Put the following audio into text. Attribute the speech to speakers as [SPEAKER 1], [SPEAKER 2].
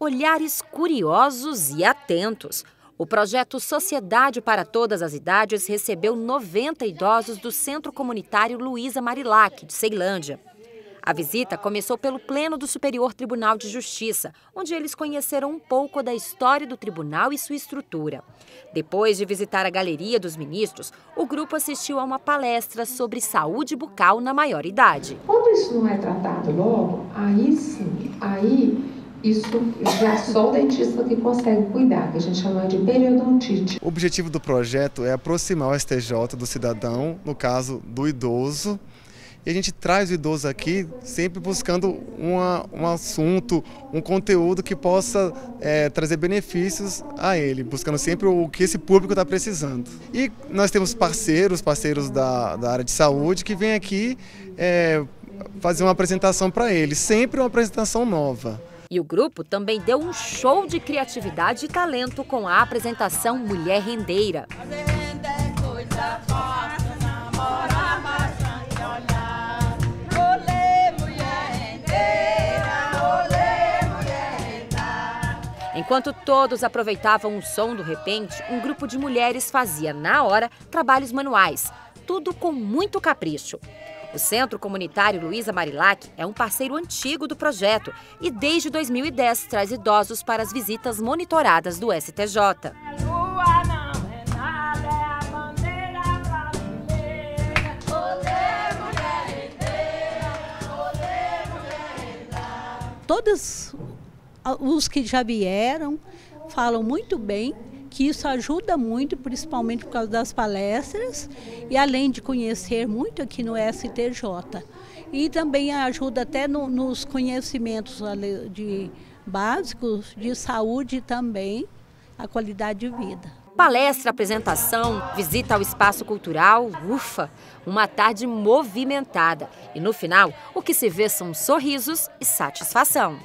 [SPEAKER 1] olhares curiosos e atentos. O projeto Sociedade para Todas as Idades recebeu 90 idosos do Centro Comunitário Luísa Marilac, de Ceilândia. A visita começou pelo Pleno do Superior Tribunal de Justiça, onde eles conheceram um pouco da história do tribunal e sua estrutura. Depois de visitar a Galeria dos Ministros, o grupo assistiu a uma palestra sobre saúde bucal na maior idade.
[SPEAKER 2] Quando isso não é tratado logo, aí sim, aí isso já só o dentista que consegue cuidar, que a gente chama de periodontite.
[SPEAKER 3] O objetivo do projeto é aproximar o STJ do cidadão, no caso do idoso, e a gente traz o idoso aqui sempre buscando uma, um assunto, um conteúdo que possa é, trazer benefícios a ele, buscando sempre o que esse público está precisando. E nós temos parceiros, parceiros da, da área de saúde, que vêm aqui é, fazer uma apresentação para ele, sempre uma apresentação nova.
[SPEAKER 1] E o grupo também deu um show de criatividade e talento com a apresentação Mulher Rendeira. Enquanto todos aproveitavam o som do repente, um grupo de mulheres fazia, na hora, trabalhos manuais, tudo com muito capricho. O Centro Comunitário Luísa Marilac é um parceiro antigo do projeto e desde 2010 traz idosos para as visitas monitoradas do STJ.
[SPEAKER 4] Todas os que já vieram falam muito bem que isso ajuda muito, principalmente por causa das palestras e além de conhecer muito aqui no STJ. E também ajuda até no, nos conhecimentos de básicos de saúde também, a qualidade de vida.
[SPEAKER 1] Palestra, apresentação, visita ao espaço cultural, ufa, uma tarde movimentada. E no final, o que se vê são sorrisos e satisfação.